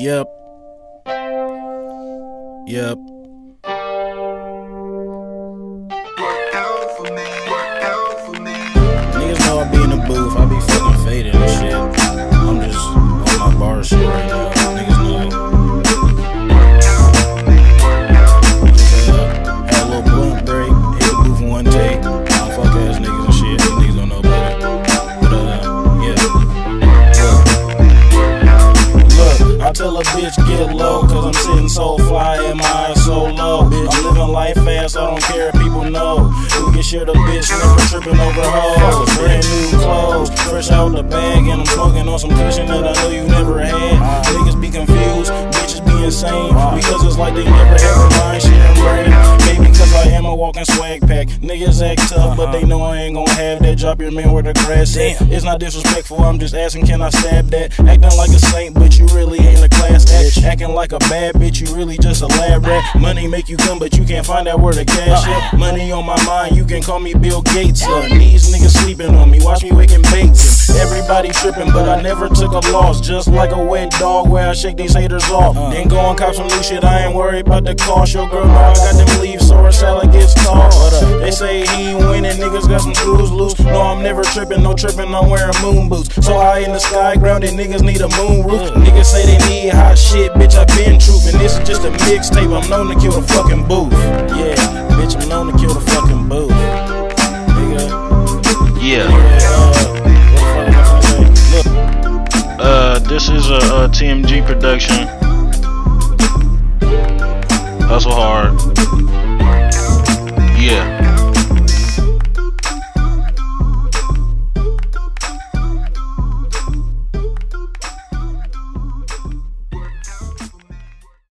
Yep. Yep. Niggas know I be in the booth, I be Tell a bitch get low, cause I'm sitting so fly and my eyes so low. Bitch, I'm living life fast, I don't care if people know. We can share the bitch, never tripping over hoes. Brand new clothes, fresh out the bag, and I'm smoking on some cushion that I know you never had. Niggas be confused, bitches be insane, because it's like they never had I am a walking swag pack. Niggas act tough, but they know I ain't gon' have that. Drop your man where the grass at. It's not disrespectful, I'm just asking, can I stab that? Acting like a saint, but you really ain't a class act. Acting like a bad bitch, you really just a lab rat. Money make you come, but you can't find out where the cash at. Money on my mind, you can call me Bill Gates. Uh, these niggas sleeping on me, watch me wake and. Everybody tripping, but I never took a loss. Just like a wet dog where I shake these haters off. Then go and cop some new shit, I ain't worried about the cost. Your girl know I got them leaves, so No, I'm never tripping, no tripping, I'm wearing moon boots. So high in the sky, grounded niggas need a moon roof. Niggas say they need hot shit, bitch, I been truthing. This is just a mixtape, I'm known to kill the fucking booth. Yeah, bitch, I'm known to kill the fucking booth. Nigga, Yeah. uh, what the fuck am I finna say? Look. Uh, this is a, a TMG production. Hustle hard.